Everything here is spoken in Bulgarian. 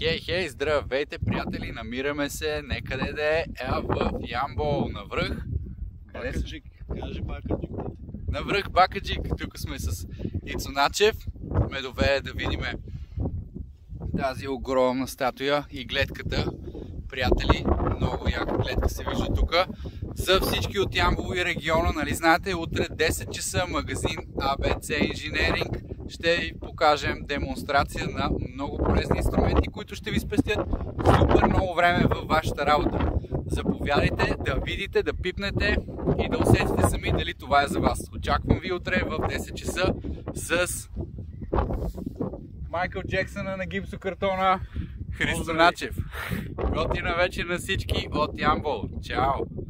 Хей, хей, здравейте, приятели! Намираме се некъде да е, е в Ямбол, навръх. Бакаджик, каже Бакаджик. Навръх Бакаджик, тук сме с Ицуначев. Ме доведе да видим тази огромна статуя и гледката. Приятели, много яка гледка се вижда тук. За всички от Ямбол и региона, нали знаете, утре 10 часа магазин ABC Engineering ще ви покажем демонстрация на много полезни инструменти, които ще ви спестят супер много време във вашата работа. Заповядайте да видите, да пипнете и да усетите сами дали това е за вас. Очаквам ви утре в 10 часа с Майкъл Джексона на гипсокартона Христо Начев. Готина вечер на всички от Ямбол. Чао!